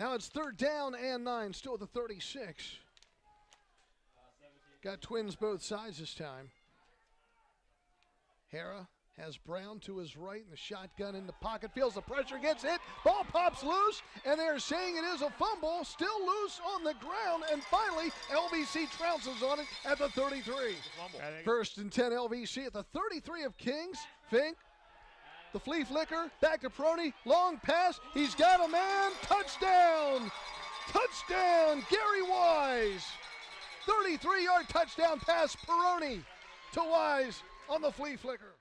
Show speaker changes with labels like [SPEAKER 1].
[SPEAKER 1] Now it's third down and nine, still at the 36. Got twins both sides this time. Hera has Brown to his right and the shotgun in the pocket. Feels the pressure, gets hit. Ball pops loose, and they're saying it is a fumble. Still loose on the ground, and finally LVC trounces on it at the 33. First and 10 LVC at the 33 of Kings. Fink the flea flicker, back to Pirrone, long pass. He's got a man. Touchdown! Touchdown, Gary Wise. 33 yard touchdown pass, Pirrone to Wise on the flea flicker.